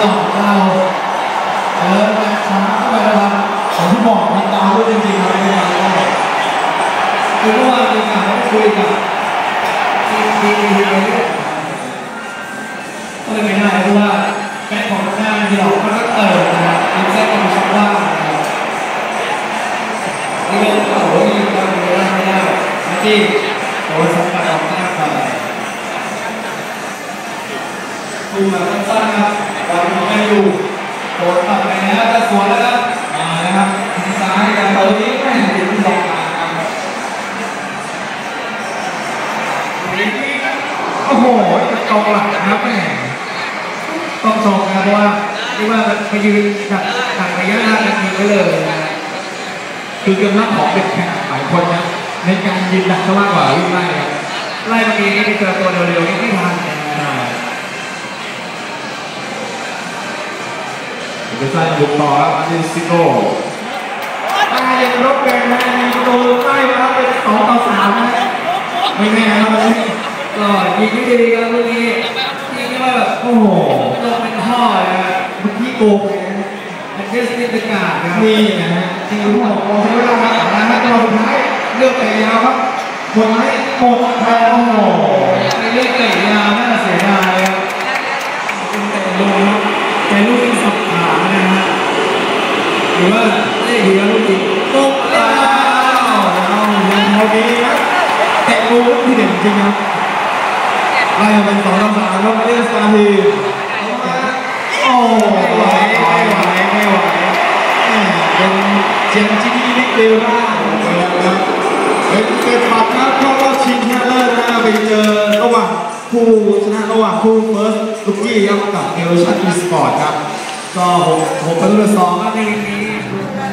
หลอกเราเออมาช้าเข้าไปนะครับผมที่บอกมีตาด้วยจริงๆครับไม่ได้คือเมื่อวานมีการคุยกับทีมทีมอะไรเนี่ยก็เลยไม่ได้เพราะว่าแม่ของหน้าที่เราก็ต้องเติมนะครับมันแทรกความชอกว่านี่เป็นโอ้โหยืนกันไม่ได้ไม่ได้ที่โอ้ยสัมผัสออกหน้าไปคุมา อลของแมนยูโดนตัดไปแล้วจะสวนแล้วครับมานะครับทางซ้ายกันตอนนี้แม่ติดที่สองกลางครับโอ้โหกองหลังนะครับแม่ต้องชมนะเพราะว่าเรียกว่าไปยืนดักดักระยะห่างกันทีไว้เลยนะคือกำลังของเด็กแข่งหลายคนนะในการยืนดักก็มากกว่าวิ่งไล่ครับไล่มาทีนี้ไปเจอตัวเร็วๆนี่ไม่ทันนะ เดี๋ยวจะสร้างบุกต่อครับอาร์เจนซิโก้ตายังรบแรงนะมีโดนไล่มาเป็นสองต่อสามนะไม่แน่นะครับวันนี้ก็ยิงที่ดีครับลูกนี้ยิงที่ว่าแบบโอ้โหลงเป็นท่อนะเมื่อกี้โกงนะแอนเดสตินกาดนะครับนี่นะฮะที่รู้ของโอ้ใช้เวลาครับนะฮะจังหวะสุดท้ายเลือกเตะยาวครับหมดไหมหมดครับโอ้โหไปเรียกเตะยาวน่าเสียดายครับเป็นเตะลงครับเป็นลูก หรือว่าเล่ดีครับลูกนี้ตกแล้วเอายังพอดีครับเตะลูกที่เด่นจริงครับไล่เป็นสองต่อสามครับเล่นสตาร์ทีโอ้ไม่ไหวไม่ไหวไม่ไหวเป็นเชียงที่ดีนิดเดียวนะเป็นเกมปัดครับเข้ารอบชิงชนะเลิศนะไปเจอระหว่างคู่ชนะระหว่างคู่เฟิร์สลูกี้ครับกับเอลชันอีสปอร์ตครับก็หกหกประตูต่อสองเพราะในนี้ Thank you.